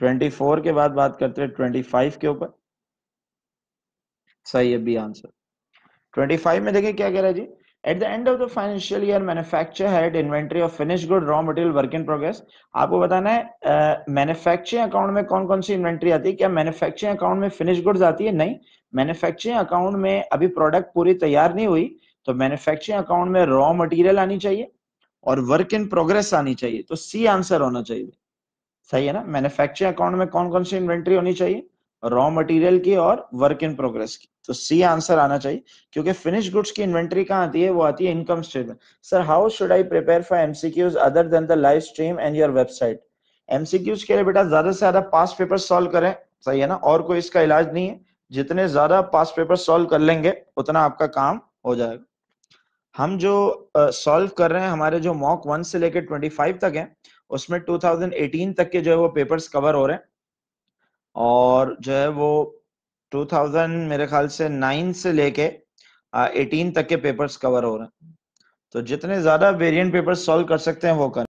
24 के बाद बात करते हैं 25 के ऊपर। सही है बी आंसर 25 में देखिए क्या कह रहा है जी। At the end of the financial year manufacturer had inventory of finish good raw material work in progress आपको बताना है मैन्युफैक्चरिंग uh, अकाउंट में कौन कौन सी इन्वेंट्री आती है? क्या मैन्युफैक्चरिंग अकाउंट में फिनिश गुड्स आती है? नहीं। मैन्युफैक्चरिंग अकाउंट में अभी प्रोडक्ट पूरी तैयार नहीं हुई तो मैन्युफैक्चरिंग अकाउंट में रॉ मटेरियल आनी चाहिए और वर्क इन प्रोग्रेस आनी चाहिए। तो सी आंसर होना चाहिए। सही है ना? मैन्युफैक्चरिंग अकाउंट में कौन कौन सी इन्वेंट्री होनी चाहिए? रॉ मटेरियल की और वर्क इन प्रोग्रेस की। तो सी आंसर आना चाहिए क्योंकि फिनिश गुड्स की इन्वेंट्री कहाँ आती है? वो आती है income statement sir how should I prepare for MCQs other than the live stream and your website MCQs के लिए बेटा ज़्यादा से ज़्यादा पास पेपर सॉल्व करें। सही है ना? और कोई इसका इलाज नहीं है। जितने ज़्यादा पास पेपर सॉल्व कर लेंगे उतना आपका काम हो जाएगा। हम जो सॉल्व uh, कर रहे हैं हमारे जो मॉक वन से लेकर ट्वेंटी फाइव तक है उसमें 2018 तक के जो है वो पेपर्स कवर हो रहे हैं। और जो है वो 2000 मेरे ख्याल से 9 से लेके 18 तक के पेपर्स कवर हो रहे हैं। तो जितने ज़्यादा वेरिएंट पेपर्स सॉल्व कर सकते हैं वो करें।